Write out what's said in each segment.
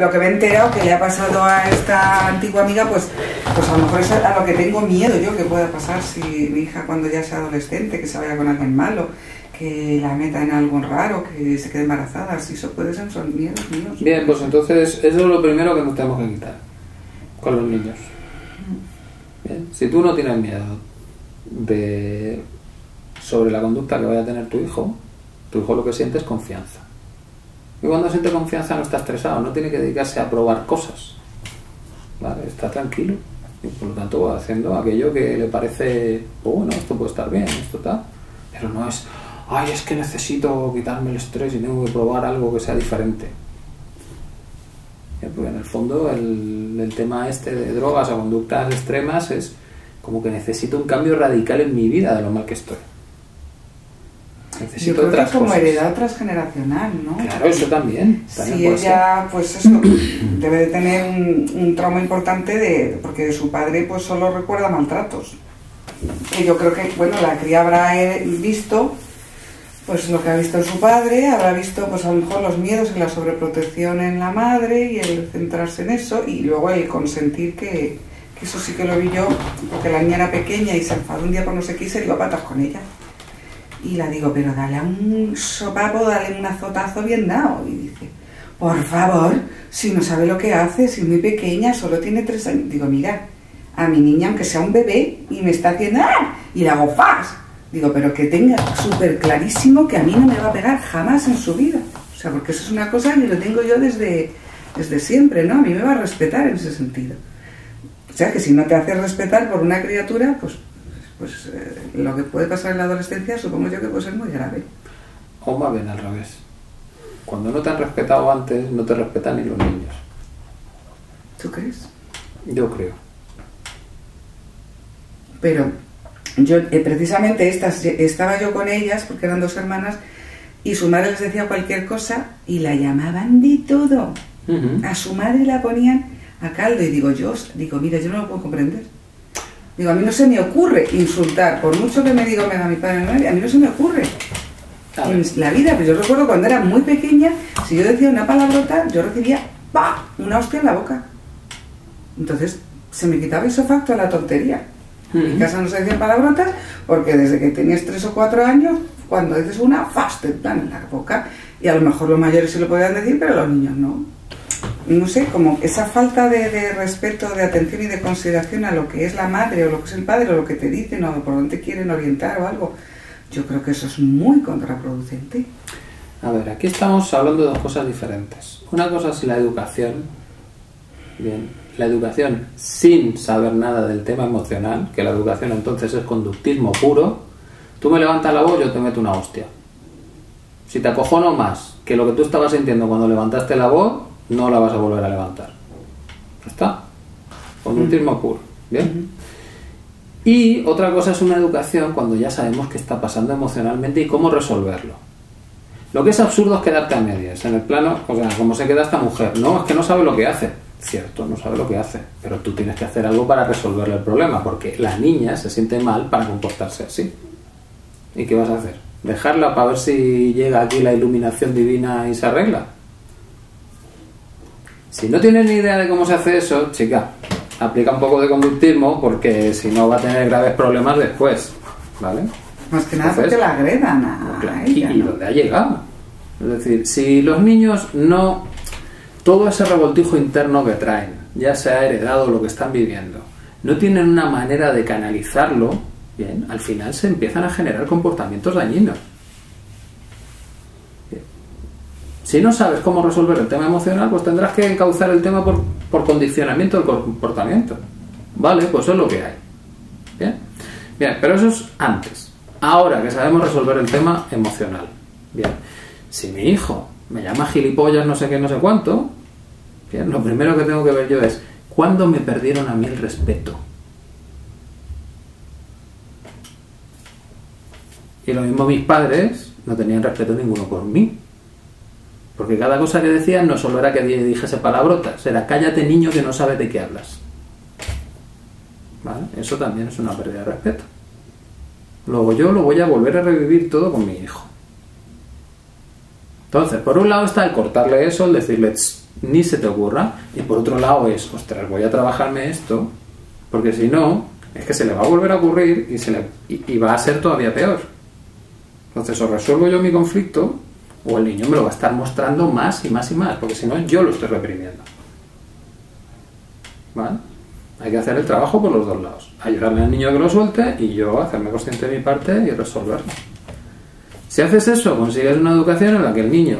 Lo que me he enterado que le ha pasado a esta antigua amiga, pues, pues a lo mejor es a lo que tengo miedo yo que pueda pasar si mi hija cuando ya sea adolescente, que se vaya con alguien malo, que la meta en algo raro, que se quede embarazada, si eso puede ser, son miedos míos. Bien, pues entonces eso es lo primero que nos tenemos que quitar con los niños. Bien, si tú no tienes miedo de sobre la conducta que vaya a tener tu hijo, tu hijo lo que siente es confianza. Y cuando siente confianza no está estresado, no tiene que dedicarse a probar cosas. ¿Vale? Está tranquilo. Y por lo tanto va haciendo aquello que le parece, oh, bueno, esto puede estar bien, esto está. Pero no es, ay, es que necesito quitarme el estrés y tengo que probar algo que sea diferente. Porque en el fondo el, el tema este de drogas o conductas extremas es como que necesito un cambio radical en mi vida de lo mal que estoy. Necesito Yo creo otras que como heredad transgeneracional, ¿no? Claro, eso también. también si ella, pues eso, debe de tener un, un, trauma importante de, porque su padre pues solo recuerda maltratos. Y yo creo que, bueno, la cría habrá eh, visto pues lo que ha visto en su padre, habrá visto pues a lo mejor los miedos y la sobreprotección en la madre y el centrarse en eso y luego el consentir que, que eso sí que lo vi yo, porque la niña era pequeña y se enfadó un día por no sé qué y se dio a patas con ella. Y la digo, pero dale a un sopapo, dale un azotazo bien dado. Y dice, por favor, si no sabe lo que hace, si es muy pequeña, solo tiene tres años. Digo, mira, a mi niña, aunque sea un bebé, y me está haciendo, ¡ah! y le hago ¡fas! Digo, pero que tenga súper clarísimo que a mí no me va a pegar jamás en su vida. O sea, porque eso es una cosa que lo tengo yo desde, desde siempre, ¿no? A mí me va a respetar en ese sentido. O sea, que si no te haces respetar por una criatura, pues pues eh, lo que puede pasar en la adolescencia supongo yo que puede ser muy grave. O más bien al revés. Cuando no te han respetado antes, no te respetan ni los niños. ¿Tú crees? Yo creo. Pero yo eh, precisamente estas, estaba yo con ellas, porque eran dos hermanas, y su madre les decía cualquier cosa y la llamaban de todo. A su madre la ponían a caldo y digo yo, digo, mira, yo no lo puedo comprender. Digo, a mí no se me ocurre insultar, por mucho que me diga me da mi padre, a mí no se me ocurre. En la vida, pero yo recuerdo cuando era muy pequeña, si yo decía una palabrota, yo recibía ¡pa! una hostia en la boca. Entonces se me quitaba eso facto a la tontería. En mi casa no se decían palabrotas porque desde que tenías tres o cuatro años, cuando dices una, ¡fast! en la boca. Y a lo mejor los mayores se lo podían decir, pero los niños no no sé, como esa falta de, respeto, de atención y de consideración a lo que es la madre o lo que es el padre o lo que te dicen o por dónde quieren orientar o algo, yo creo que eso es muy contraproducente. A ver, aquí estamos hablando de dos cosas diferentes. Una cosa es la educación, bien, la educación sin saber nada del tema emocional, que la educación entonces es conductismo puro. Tú me levantas la voz, yo te meto una hostia. Si te acojono más que lo que tú estabas sintiendo cuando levantaste la voz, no la vas a volver a levantar. ¿Ya está? Conductismo mm. puro. ¿Bien? Y otra cosa es una educación cuando ya sabemos qué está pasando emocionalmente y cómo resolverlo. Lo que es absurdo es quedarte a medias. En el plano, o sea, como se queda esta mujer. No, es que no sabe lo que hace. Cierto, no sabe lo que hace. Pero tú tienes que hacer algo para resolverle el problema, porque la niña se siente mal para comportarse así. ¿Y qué vas a hacer? ¿Dejarla para ver si llega aquí la iluminación divina y se arregla? Si no tienes ni idea de cómo se hace eso, chica, aplica un poco de conductismo porque si no va a tener graves problemas después, ¿vale? Más que nada porque la agredan a, ella, y, dónde ha llegado. Es decir, si los niños no... Todo ese revoltijo interno que traen, ya se ha heredado lo que están viviendo, no tienen una manera de canalizarlo, bien, al final se empiezan a generar comportamientos dañinos. Si no sabes cómo resolver el tema emocional, pues tendrás que encauzar el tema por, condicionamiento del comportamiento. Vale, pues es lo que hay. Bien, bien, pero eso es antes. Ahora que sabemos resolver el tema emocional. Bien, si mi hijo me llama gilipollas, no sé qué, no sé cuánto, bien, lo primero que tengo que ver yo es cuándo me perdieron a mí el respeto. Y lo mismo mis padres no tenían respeto ninguno por mí. Porque cada cosa que decían no solo era que dijese palabrotas, era cállate niño que no sabe de qué hablas. ¿Vale? Eso también es una pérdida de respeto. Luego yo lo voy a volver a revivir todo con mi hijo. Entonces, por un lado está el cortarle eso, el decirle, ni se te ocurra. Y por otro lado es, ostras, voy a trabajarme esto, porque si no, es que se le va a volver a ocurrir y, se le, y, y va a ser todavía peor. Entonces, o resuelvo yo mi conflicto, o el niño me lo va a estar mostrando más y más y más, porque si no, yo lo estoy reprimiendo. ¿Vale? Hay que hacer el trabajo por los dos lados. Ayudarle al niño a que lo suelte y yo hacerme consciente de mi parte y resolverlo. Si haces eso, consigues una educación en la que el niño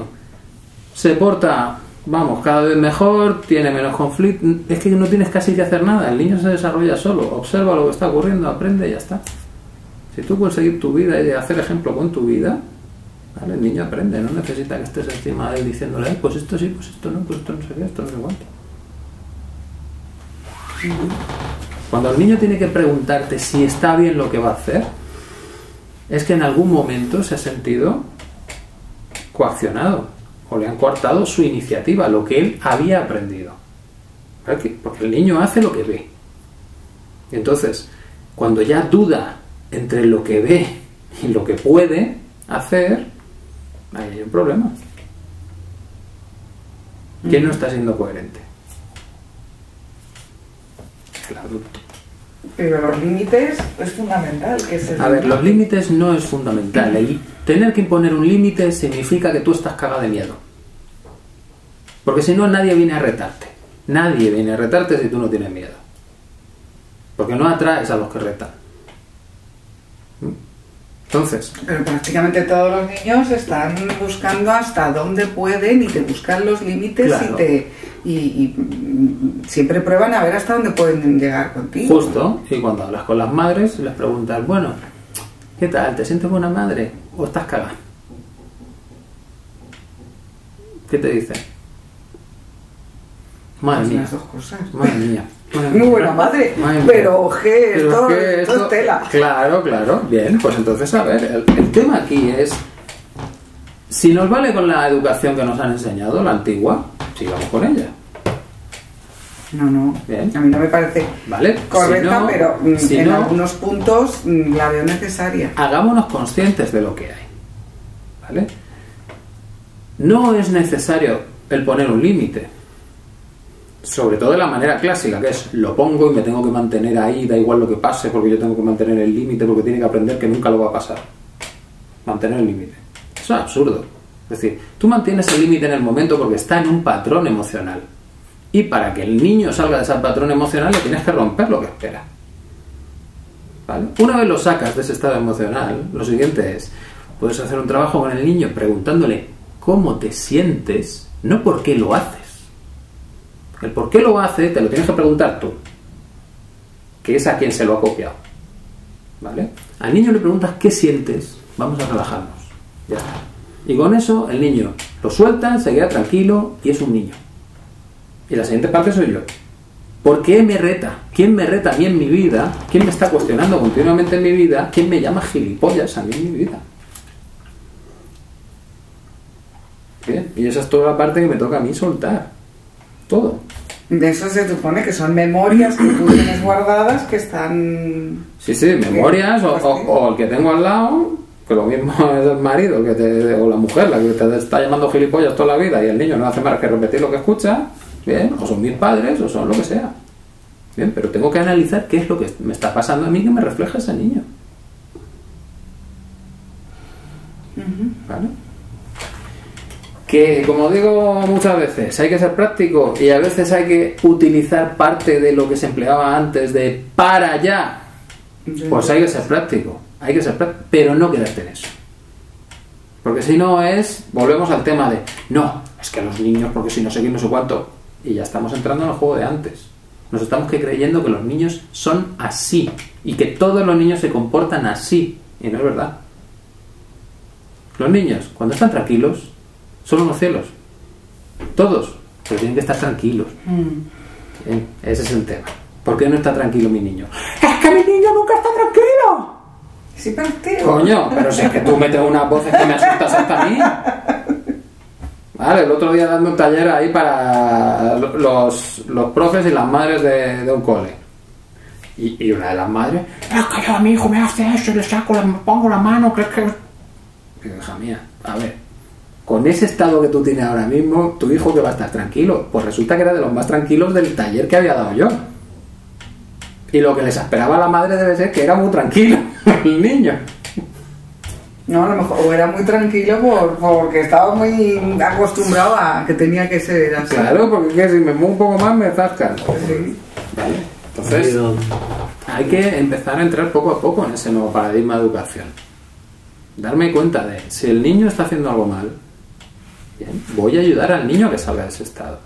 se porta, vamos, cada vez mejor, tiene menos conflicto. Es que no tienes casi que hacer nada. El niño se desarrolla solo, observa lo que está ocurriendo, aprende y ya está. Si tú conseguir tu vida y hacer ejemplo con tu vida, el niño aprende, no necesita que estés encima de él diciéndole, "Ay, pues esto sí, pues esto no, pues esto no qué, esto no sé cuánto. Cuando el niño tiene que preguntarte si está bien lo que va a hacer, es que en algún momento se ha sentido coaccionado o le han coartado su iniciativa, lo que él había aprendido. Porque el niño hace lo que ve. Entonces, cuando ya duda entre lo que ve y lo que puede hacer, ahí hay un problema. ¿Quién no está siendo coherente? El adulto. Pero los límites es fundamental. Que se A ver, los límites no es fundamental. El tener que imponer un límite significa que tú estás cagado de miedo. Porque si no, nadie viene a retarte. Nadie viene a retarte si tú no tienes miedo. Porque no atraes a los que retan. Entonces, Pero prácticamente todos los niños están buscando hasta dónde pueden y te buscan los límites Claro. y te y, y, siempre prueban a ver hasta dónde pueden llegar contigo. justo, y cuando hablas con las madres, les preguntas, bueno, ¿qué tal? ¿Te sientes buena madre o estás cagada? ¿Qué te dicen? Madre Pues mía. las dos cosas. Madre mía. Muy buena madre, pero que esto es tela. Claro, claro. Bien, pues entonces, a ver, el, el tema aquí es. Si nos vale con la educación que nos han enseñado, la antigua, sigamos con ella. No, no. Bien. A mí no me parece ¿Vale? correcta, Si no- pero mm, si en no, algunos puntos mm, la veo necesaria. hagámonos conscientes de lo que hay. ¿Vale? No es necesario el poner un límite. Sobre todo de la manera clásica, que es lo pongo y me tengo que mantener ahí, da igual lo que pase, porque yo tengo que mantener el límite, porque tiene que aprender que nunca lo va a pasar. Mantener el límite. Eso es absurdo. Es decir, tú mantienes el límite en el momento porque está en un patrón emocional. Y para que el niño salga de ese patrón emocional, le tienes que romper lo que espera. ¿Vale? Una vez lo sacas de ese estado emocional, lo siguiente es, puedes hacer un trabajo con el niño preguntándole cómo te sientes, no por qué lo haces. El por qué lo hace te lo tienes que preguntar tú, que es a quien se lo ha copiado. ¿Vale? Al niño le preguntas qué sientes, vamos a relajarnos. Ya está. Y con eso el niño lo suelta, se queda tranquilo y es un niño. Y la siguiente parte soy yo. ¿Por qué me reta? ¿Quién me reta a mí en mi vida? ¿Quién me está cuestionando continuamente en mi vida? ¿Quién me llama gilipollas a mí en mi vida? Bien, y esa es toda la parte que me toca a mí soltar. Todo. De eso se supone que son memorias que tú tienes guardadas que están... Sí, sí, memorias o, o- o el que tengo al lado, que lo mismo es el marido que te, o la mujer, la que te está llamando gilipollas toda la vida y el niño no hace más que repetir lo que escucha, bien, o son mis padres o son lo que sea. Bien, pero tengo que analizar qué es lo que me está pasando a mí que me refleja ese niño. ¿Vale? Que, como digo muchas veces, hay que ser práctico y a veces hay que utilizar parte de lo que se empleaba antes de para allá. Pues hay que ser práctico, hay que ser práctico, pero no quedarte en eso. Porque si no es, volvemos al tema de, no, es que los niños, porque si no sé qué, no sé cuánto, y ya estamos entrando en el juego de antes. Nos estamos que creyendo que los niños son así y que todos los niños se comportan así, y no es verdad. Los niños, cuando están tranquilos, son unos cielos. Todos, pero tienen que estar tranquilos. Mm. Bien, ese es el tema. ¿Por qué no está tranquilo mi niño? ¡Es que mi niño nunca está tranquilo! Sí, partido. Coño, pero si es que tú metes unas voces que me asustas hasta a mí. Vale, el otro día dando un taller ahí para los, los profes y las madres de, de un cole. Y, y una de las madres, es que yo a mi hijo me hace eso y le saco, la, me pongo la mano, crees que... Digo, hija mía, a ver, con ese estado que tú tienes ahora mismo, tu hijo que va a estar tranquilo. Pues resulta que era de los más tranquilos del taller que había dado yo. Y lo que les esperaba a la madre debe ser que era muy tranquilo el niño. No, a lo mejor o era muy tranquilo por, porque estaba muy acostumbrado a que tenía que ser así. Claro, porque ¿qué? si me muevo un poco más me zascan. Sí. Vale. Entonces, hay que empezar a entrar poco a poco en ese nuevo paradigma de educación. Darme cuenta de si el niño está haciendo algo mal, bien, voy a ayudar al niño a que salga de ese estado.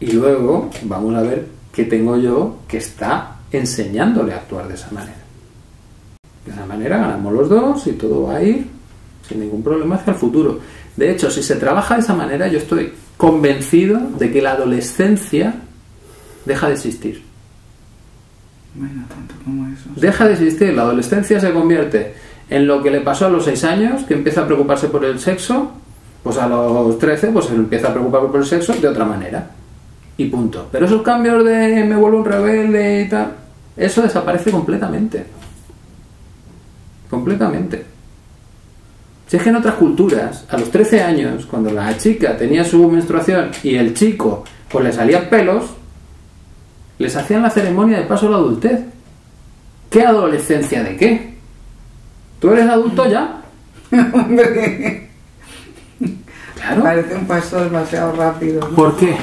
Y luego vamos a ver qué tengo yo que está enseñándole a actuar de esa manera. De esa manera ganamos los dos y todo va a ir sin ningún problema hacia el futuro. De hecho, si se trabaja de esa manera, yo estoy convencido de que la adolescencia deja de existir. Bueno, tanto como eso. Deja de existir. La adolescencia se convierte en lo que le pasó a los 6 años, que empieza a preocuparse por el sexo, pues a los 13 pues se empieza a preocupar por el sexo de otra manera. Y punto. Pero esos cambios de me vuelvo un rebelde y tal, eso desaparece completamente. Completamente. Si es que en otras culturas, a los 13 años, cuando la chica tenía su menstruación y el chico pues le salían pelos, les hacían la ceremonia de paso a la adultez. ¿Qué adolescencia de qué? ¿Tú eres adulto ya? Claro. parece un paso demasiado rápido. ¿no? ¿Por qué?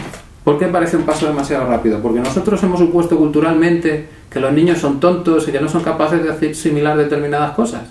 ¿Por qué parece un paso demasiado rápido? Porque nosotros hemos supuesto culturalmente que los niños son tontos y que no son capaces de asimilar determinadas cosas.